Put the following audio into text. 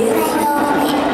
旧大の重